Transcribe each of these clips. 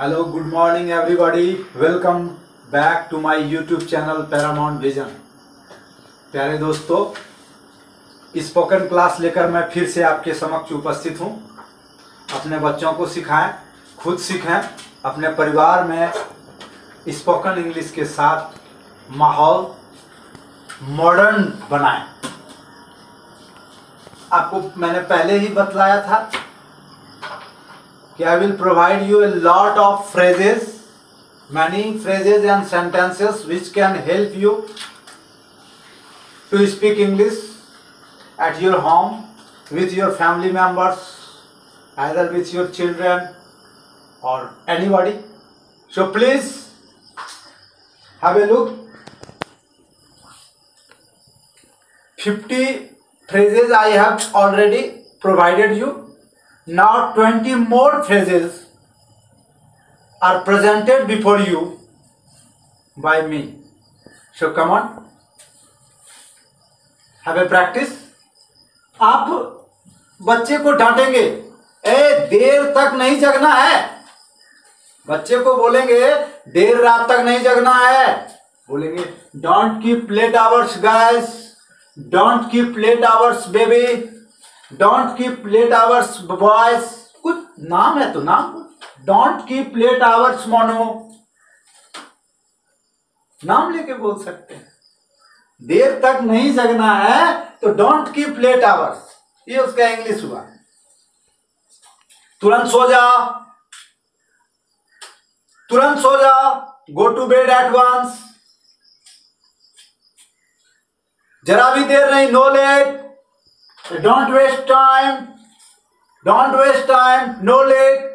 Hello, good morning everybody. Welcome back to my YouTube channel Paramount vision प्यारे दोस्तों spoken class लेकर मैं फिर से आपके समक्ष उपस्थित हूँ। अपने बच्चों को सिखाएँ खुद सीखें अपने परिवार में स्पोकन इंग्लिश के साथ माहौल मॉडर्न बनाएँ। आपको मैंने पहले ही बतलाया था I will provide you a lot of phrases, many phrases and sentences which can help you to speak English at your home with your family members, either with your children or anybody. So please have a look. 50 phrases I have already provided you. Now 20 more phrases are presented before you by me. So come on. Have a practice. आप बच्चे को डांटेंगे, ए, देर तक नहीं जगना है बच्चे को बोलेंगे, देर रात तक नहीं जगना है बोलेंगे don't keep late hours guys don't keep late hours baby don't keep late hours boys कुछ नाम है तो नाम। Don't keep late hours Mono. नाम लेके बोल सकते हैं। देर तक नहीं जगना है तो डोंट कीप लेट आवर्स ये उसका इंग्लिश हुआ। तुरंत सो जा तुरंत सो जा go to bed at once जरा भी देर नहीं no late don't waste time don't waste time no late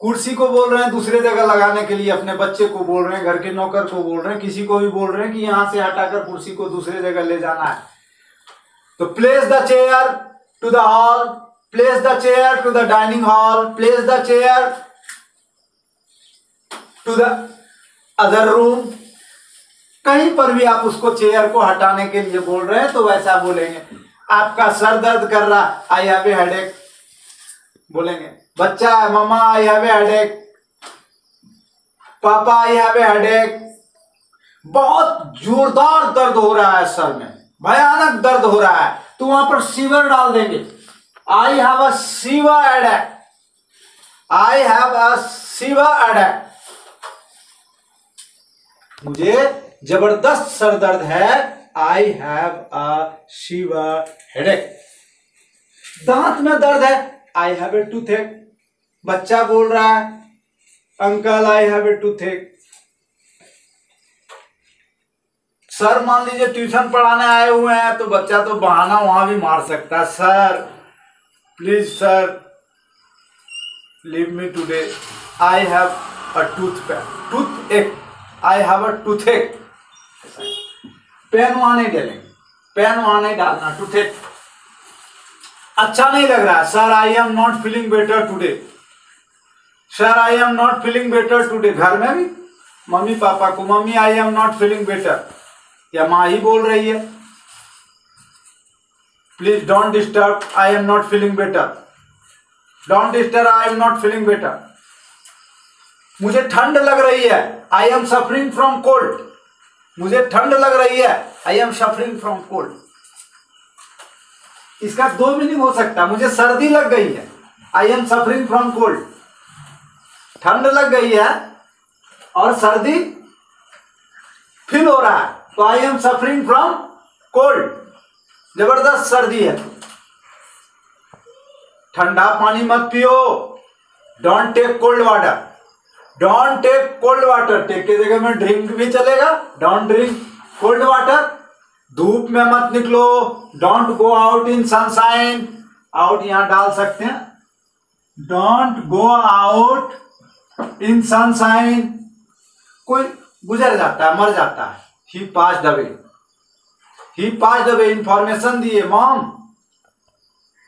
कुर्सी को बोल रहे हैं दूसरे जगह लगाने के लिए, अपने बच्चे को बोल रहे हैं, घर के नौकर को बोल रहे हैं, किसी को भी बोल रहे हैं कि यहाँ से हटाकर कुर्सी को दूसरे जगह ले जाना है। तो place the chair to the hall place the chair to the dining hall place the chair to the other room कहीं पर भी आप उसको चेयर को हटाने के लिए बोल रहे हैं तो वैसा बोलेंगे। आपका सर दर्द कर रहा आई हैव ए हेडेक बोलेंगे, बच्चा मम्मा आई have a headache papa I have a headache बहुत जोरदार दर्द हो रहा है सर में। भयानक दर्द हो रहा है। तो वहाँ पर सीवर डाल देंगे। I have a severe headache I have a severe headache मुझे ज़बरदस्त सर दर्द है। I have a severe headache दांत में दर्द है। आई हैव ए टूथेक बच्चा बोल रहा है uncle I have a toothache sir, मान लीजिए ट्यूशन पढ़ाने आए हुए हैं तो बच्चा तो बहाना वहाँ भी मार सकता है। Sir please sir leave me today I have a tooth pain toothache I have a toothache pain वहाँ नहीं डालेंगे। पेन वहाँ नहीं डालना टूथ अच्छा नहीं लग रहा। Sir I am not feeling better today sir I am not feeling better today घर में भी? मम्मी पापा को, mummy I am not feeling better या माँ ही बोल रही है। Please don't disturb I am not feeling better don't disturb I am not feeling better मुझे ठंड लग रही है। I am suffering from cold मुझे ठंड लग रही है. I am suffering from cold इसका दो मीनिंग हो सकता है. मुझे सर्दी लग गई है. I am suffering from cold ठंड लग गई है और सर्दी फील हो रहा है. तो I am suffering from cold ज़बरदस्त सर्दी है. ठंडा पानी मत पियो. Don't take cold water don't take cold water take की जगह में ड्रिंक भी चलेगा. डोंट ड्रिंक कोल्ड वाटर धूप में मत निकलो. Don't go out in sunshine out यहाँ डाल सकते हैं. Don't go out in sunshine कोई गुजर जाता है, मर जाता है. ही पास दबे ही पास दबे इंफॉर्मेशन दिए मॉम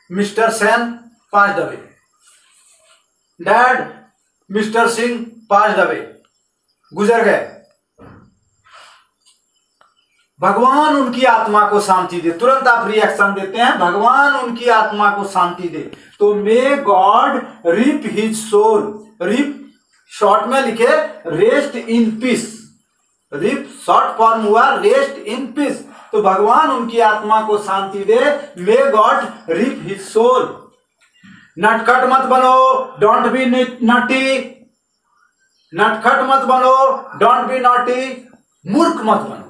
मिस्टर सेन पास दबे डैड मिस्टर सिंह पास दबे गुजर गए। भगवान उनकी आत्मा को शांति दे। तुरंत आप रिएक्शन देते हैं, भगवान उनकी आत्मा को शांति दे। तो may God RIP his soul RIP short में लिखे rest in peace RIP short form हुआ रेस्ट इन पीस तो भगवान उनकी आत्मा को शांति दे। May God RIP his soul नटखट मत बनो। डोंट बी नटी नटखट मत बनो डोंट बी नॉटी मूर्ख मत बनो।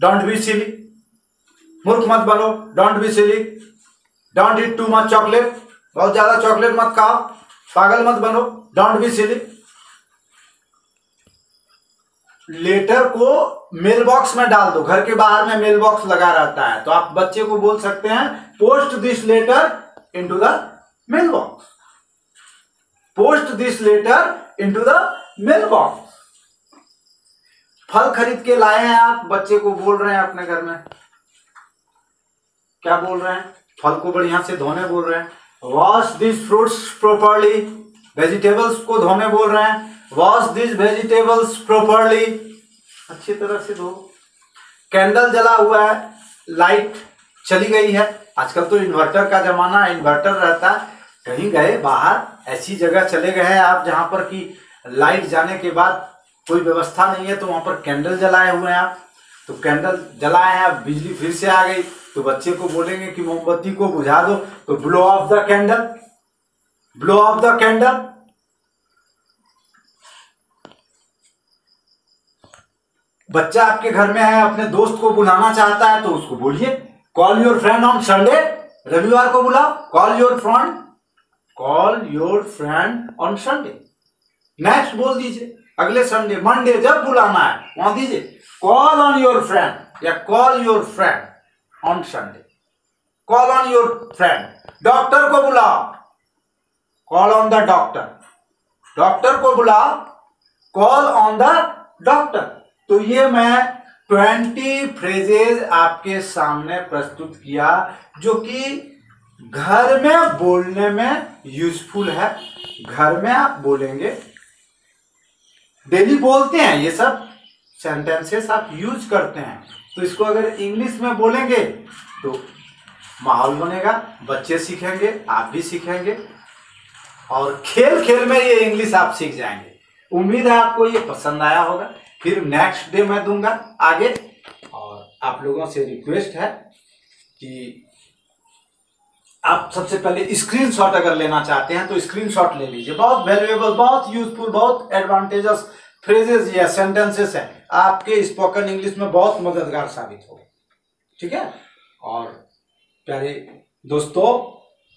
डोंट बी सिली मूर्ख मत बनो don't be silly don't eat too much chocolate बहुत ज़्यादा चॉकलेट मत खाओ। पागल मत बनो। डोंट बी सिली लेटर को मेल बॉक्स में डाल दो। घर के बाहर में मेल बॉक्स लगा रहता है। तो आप बच्चे को बोल सकते हैं post this letter into the mail box post this letter into the mail box फल खरीद के लाए हैं आप, बच्चे को बोल रहे हैं अपने घर में। क्या बोल रहे हैं? फल को बढ़िया से धोने बोल रहे हैं। Wash this fruits properly vegetables को धोने बोल रहे हैं। वॉश दिस वेजिटेबल्स प्रॉपरली अच्छी तरह से धो। कैंडल जला हुआ है। लाइट चली गई है। आजकल तो इन्वर्टर का जमाना है इन्वर्टर रहता है। कहीं गए, बाहर ऐसी जगह चले गए हैं आप जहाँ पर कि लाइट जाने के बाद कोई व्यवस्था नहीं है तो वहाँ पर कैंडल जलाए हुए हैं आप। तो कैंडल जलाए हैं, अब बिजली फिर से आ गई। तो बच्चे को बोलेंगे कि मोमबत्ती को बुझा दो। तो blow off the candle blow off the candle बच्चा आपके घर में है, अपने दोस्त को बुलाना चाहता है तो उसको बोलिए call your friend on Sunday रविवार को बुलाओ call your friend call your friend on Sunday next बोल दीजिए। अगले संडे मंडे जब बुलाना है, वहाँ दीजिए। कॉल ऑन योर फ्रेंड या call your friend on Sunday call on your friend doctor को बुलाओ। Call on the doctor doctor को बुलाओ। कॉल ऑन द डॉक्टर तो ये मैं ट्वेंटी फ्रेजेज आपके सामने प्रस्तुत किया, जो कि घर में बोलने में यूजफुल है। घर में आप बोलेंगे। डेली बोलते हैं, ये सब सेंटेंसेस आप यूज़ करते हैं। तो इसको अगर इंग्लिश में बोलेंगे तो माहौल बनेगा, बच्चे सीखेंगे, आप भी सीखेंगे, और खेल खेल में ये इंग्लिश आप सीख जाएँगे। उम्मीद है आपको ये पसंद आया होगा। फिर नेक्स्ट डे मैं दूँगा आगे, और आप लोगों से रिक्वेस्ट है कि आप सबसे पहले स्क्रीनशॉट अगर लेना चाहते हैं तो स्क्रीनशॉट ले लीजिए। बहुत वैल्यूएबल बहुत यूजफुल बहुत एडवांटेजेस फ्रेजेस या सेंटेंसेस हैं। आपके स्पोकन इंग्लिश में बहुत मददगार साबित हो ठीक है? और प्यारे दोस्तों,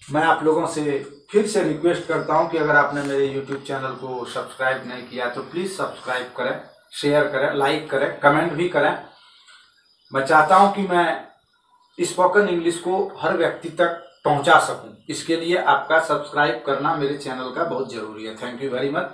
मैं आप लोगों से फिर से रिक्वेस्ट करता हूँ कि अगर आपने मेरे यूट्यूब चैनल को सब्सक्राइब नहीं किया तो प्लीज़ सब्सक्राइब करें शेयर करें लाइक करें कमेंट भी करें। मैं चाहता हूँ कि मैं स्पोकन इंग्लिश को हर व्यक्ति तक पहुँचा सकूँ। इसके लिए आपका सब्सक्राइब करना मेरे चैनल का बहुत ज़रूरी है। Thank you very much